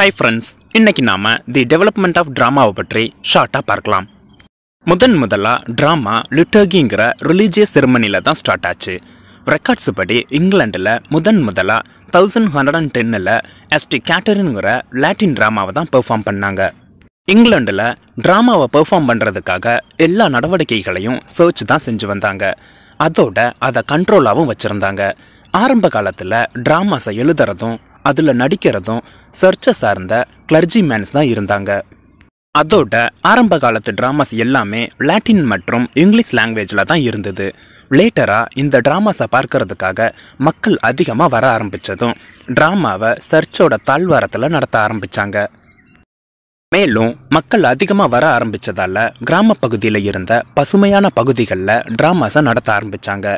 Hi friends இன்னைக்கு நாம தி development of ட்ராமாவை பற்றி ஷார்ட்டாக பார்க்கலாம். முதன் முதலாக ட்ராமா லிட்டர்கிங்கிற ரிலீஜியஸ் செரமனியில் தான் ஸ்டார்ட் ஆச்சு. ரெக்கார்ட்ஸ் படி இங்கிலாண்டில் முதன் முதலா தௌசண்ட் ஹண்ட்ரட் அண்ட் டென்னில் எஸ்டி கேட்டரின்ங்கிற லாட்டின் ட்ராமாவை தான் பெர்ஃபார்ம் பண்ணாங்க. இங்கிலாண்டில் ட்ராமாவை பெர்ஃபார்ம் பண்ணுறதுக்காக எல்லா நடவடிக்கைகளையும் சர்ச் தான் செஞ்சு வந்தாங்க. அதோட அதை கண்ட்ரோலாகவும் வச்சுருந்தாங்க. ஆரம்ப காலத்தில் ட்ராமாஸை எழுதுறதும் அதில் நடிக்கிறதும் சர்ச்சை சார்ந்த கிளர்ஜிமேன்ஸ் தான் இருந்தாங்க. அதோட ஆரம்ப காலத்து ட்ராமாஸ் எல்லாமே லாட்டின் மற்றும் இங்கிலீஷ் லாங்குவேஜில் தான் இருந்தது. லேட்டராக இந்த ட்ராமாஸை பார்க்கறதுக்காக மக்கள் அதிகமாக வர ஆரம்பித்ததும் ட்ராமாவை சர்ச்சோட தாழ்வாரத்தில் நடத்த ஆரம்பித்தாங்க மேலும் மக்கள் அதிகமாக வர ஆரம்பித்ததால் கிராம பகுதியில் இருந்த பசுமையான பகுதிகளில் ட்ராமாஸை நடத்த ஆரம்பித்தாங்க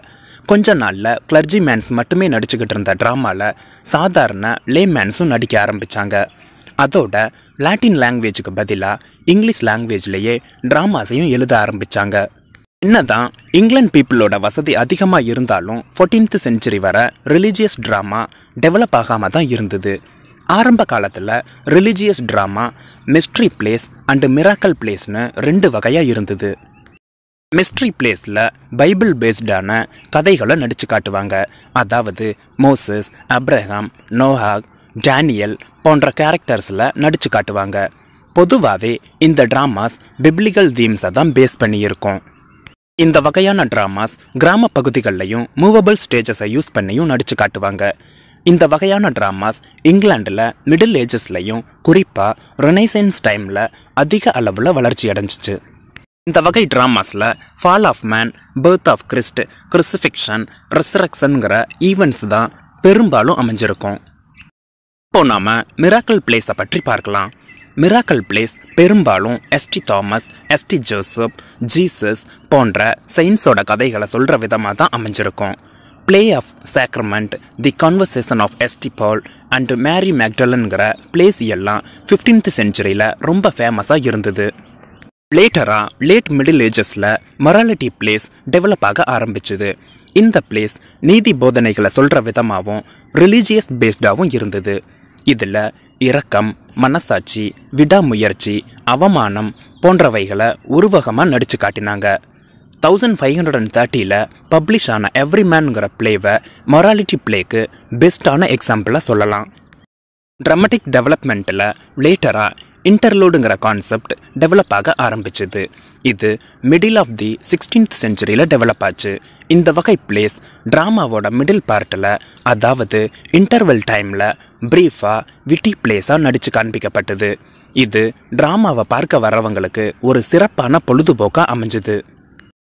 கொஞ்ச நாளில் கிளர்ஜிமேன்ஸ் மட்டுமே நடிச்சுக்கிட்டு இருந்த ட்ராமாவில் சாதாரண லே மேன்ஸும் நடிக்க ஆரம்பிச்சாங்க. அதோட லாட்டின் லாங்குவேஜுக்கு பதிலாக இங்கிலீஷ் லாங்குவேஜ்லேயே ட்ராமாஸையும் எழுத ஆரம்பிச்சாங்க. என்னதான் இங்கிலாந்து பீப்புளோட வசதி அதிகமாக இருந்தாலும் 14th செஞ்சுரி வர ரிலீஜியஸ் ட்ராமா டெவலப் ஆகாமல் தான் இருந்தது. ஆரம்ப காலத்தில் religious drama mystery plays and miracle பிளேஸ்னு ரெண்டு வகையாக இருந்தது. மிஸ்ட்ரி பிளேஸில் பைபிள் பேஸ்டான கதைகளை நடித்து காட்டுவாங்க. அதாவது மோசஸ் அப்ரஹாம் நோஹாக் டேனியல் போன்ற கேரக்டர்ஸில் நடித்து காட்டுவாங்க. பொதுவாகவே இந்த ட்ராமாஸ் பிப்ளிகல் தீம்ஸை தான் பேஸ் பண்ணியிருக்கோம். இந்த வகையான ட்ராமாஸ் கிராம பகுதிகள்லையும் மூவபிள் ஸ்டேஜஸை யூஸ் பண்ணியும் நடித்து காட்டுவாங்க. இந்த வகையான ட்ராமாஸ் இங்கிலாண்டில் மிடில் ஏஜஸ்லையும் குறிப்பாக ரெனைசன்ஸ் டைமில் அதிக அளவில் வளர்ச்சி அடைஞ்சிச்சு. இந்த வகை ட்ராமாஸில் fall of man birth of Christ crucifixion ரெசரக்ஷனுங்கிற events தான் பெரும்பாலும் அமைஞ்சிருக்கும். இப்போ நாம் மிராக்கல் பிளேஸை பற்றி பார்க்கலாம். மிராக்கல் பிளேஸ் பெரும்பாலும் ST Thomas ST Joseph Jesus போன்ற சயின்ஸோட கதைகளை சொல்கிற விதமாக தான் அமைஞ்சிருக்கும். Play of sacrament the conversation of ST Paul and Mary மேக்டலனுங்கிற plays எல்லாம் 15th செஞ்சுரியில் ரொம்ப ஃபேமஸாக இருந்தது. லேட்டராக லேட் மிடில் ஏஜஸில் மொராலிட்டி பிளேஸ் டெவலப் ஆக ஆரம்பிச்சுது. இந்த பிளேஸ் நீதி போதனைகளை சொல்கிற விதமாகவும் ரிலீஜியஸ் பேஸ்டாகவும் இருந்தது. இதில் இரக்கம் மனசாட்சி விடாமுயற்சி அவமானம் போன்றவைகளை உருவகமாக நடித்து காட்டினாங்க. தௌசண்ட் ஃபைவ் ஹண்ட்ரட் அண்ட் தேர்ட்டியில் பப்ளிஷ் ஆன எவ்ரி மேனுங்கிற பிளேவை மொராலிட்டி பிளேக்கு பெஸ்ட்டான எக்ஸாம்பிளாக சொல்லலாம். ட்ரமட்டிக் டெவலப்மெண்ட்டில் லேட்டராக இன்டர்லோடுங்கிற கான்செப்ட் டெவலப் ஆக ஆரம்பிச்சது. இது மிடில் ஆஃப் தி சிக்ஸ்டீன்த் செஞ்சுரியில் டெவலப் ஆச்சு. இந்த வகை பிளேஸ் ட்ராமாவோட மிடில் பார்ட்டில் அதாவது இன்டர்வெல் டைமில் ப்ரீஃபாக விட்டி பிளேஸாக நடித்து காண்பிக்கப்பட்டது. இது ட்ராமாவை பார்க்க வரவங்களுக்கு ஒரு சிறப்பான பொழுதுபோக்காக அமைஞ்சுது.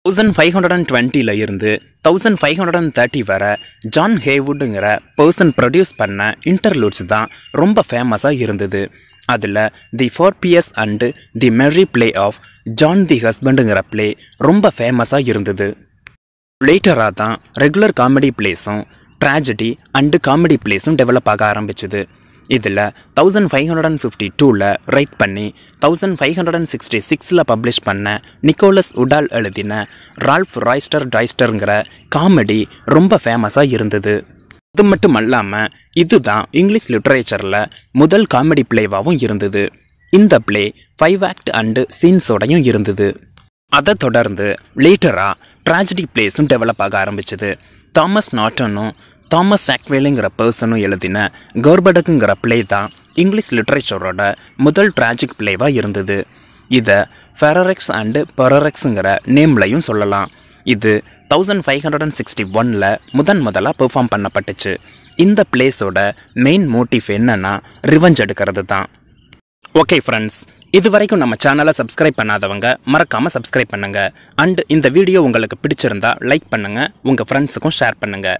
தௌசண்ட் ஃபைவ் ஹண்ட்ரட் அண்ட் டுவெண்ட்டியில் இருந்து thousand five hundred and thirty வர ஜான் ஹேவுட்டுங்கிற பர்சன் ப்ரொடியூஸ் பண்ண இன்டர்லூட்ஸ் தான் ரொம்ப ஃபேமஸாக இருந்தது. அதில் the four PS and the merry play of John the ஹஸ்பண்டுங்கிற play ரொம்ப ஃபேமஸாக இருந்தது. லேட்டராக தான் ரெகுலர் காமெடி பிளேஸும் ட்ராஜடி அண்டு காமெடி பிளேஸும் டெவலப் ஆக ஆரம்பிச்சுது. இதில் thousand five hundred and fifty டூவில் ரைட் பண்ணி thousand five hundred and sixty சிக்ஸில் பப்ளிஷ் பண்ண நிக்கோலஸ் உடால் எழுதின ரால்ஃப் ராய்ஸ்டர் டாய்ஸ்டருங்கிற காமெடி ரொம்ப ஃபேமஸாக இருந்தது. அது மட்டும் அல்லாமல் இதுதான் இங்கிலீஷ் லிட்ரேச்சரில் முதல் காமெடி பிளேவாகவும் இருந்தது. இந்த பிளே ஃபைவ் ஆக்ட் அண்டு சீன்ஸோடையும் இருந்தது. அதை தொடர்ந்து லேட்டராக ட்ராஜடி பிளேஸும் டெவலப் ஆக ஆரம்பிச்சது. தாமஸ் நாட்டனும் தாமஸ் ஆக்வேலுங்கிற பர்சனும் எழுதின கர்படக்குங்கிற பிளே தான் இங்கிலீஷ் லிட்ரேச்சரோட முதல் ட்ராஜிக் பிளேவாக இருந்தது. இதை ஃபெரரெக்ஸ் அண்டு பெரரெக்ஸுங்கிற நேம்லையும் சொல்லலாம். இது thousand five hundred and sixty ஒனில் முதன் முதலாக பெர்ஃபார்ம் பண்ணப்பட்டுச்சு. இந்த பிளேஸோட மெயின் மோட்டிவ் என்னன்னா ரிவெஞ்ச் எடுக்கிறது தான். ஓகே ஃப்ரெண்ட்ஸ் இது வரைக்கும் நம்ம சேனலை சப்ஸ்கிரைப் பண்ணாதவங்க மறக்காமல் சப்ஸ்கிரைப் பண்ணுங்கள் அண்ட் இந்த வீடியோ உங்களுக்கு பிடிச்சிருந்தா லைக் பண்ணுங்கள் உங்கள் ஃப்ரெண்ட்ஸுக்கும் ஷேர் பண்ணுங்கள்